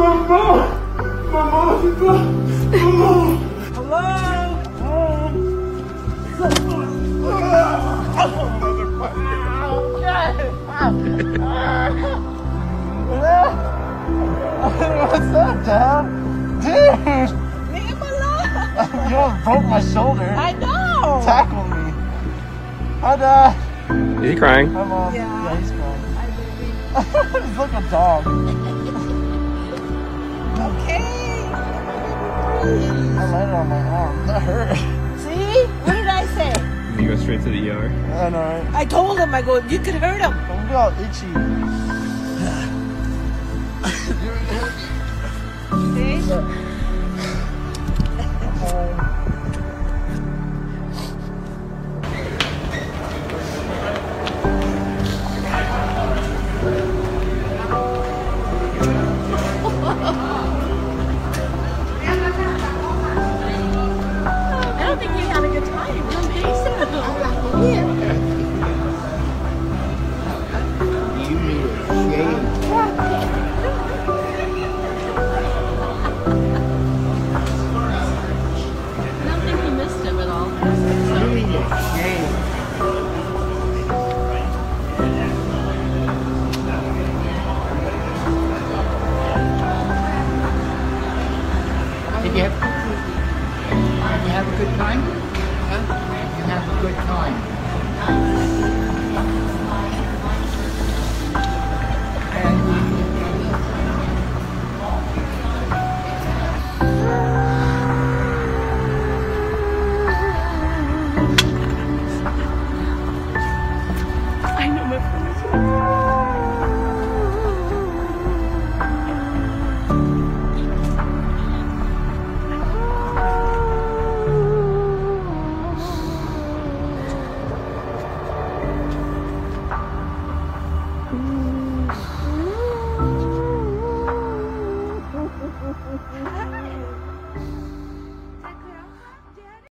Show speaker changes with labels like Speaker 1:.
Speaker 1: Mamãe! What's up, Dad? Dude,
Speaker 2: Leave him alone.
Speaker 1: you almost broke my shoulder.
Speaker 2: I know.
Speaker 1: Tackle me. Hi, Dad.
Speaker 3: Is he crying?
Speaker 1: Hi, Mom.
Speaker 2: Yeah.
Speaker 1: he's crying.
Speaker 2: Hi, baby.
Speaker 1: he's like a dog.
Speaker 2: Okay.
Speaker 1: I landed on my arm. That hurt.
Speaker 2: See? What did I say?
Speaker 3: You go straight to the ER.
Speaker 1: I know, right?
Speaker 2: I told him, I go, you could hurt him.
Speaker 1: Don't be all itchy.
Speaker 2: See?
Speaker 1: Did you
Speaker 2: have a good time? Huh? Did you have a good time? I know my friends.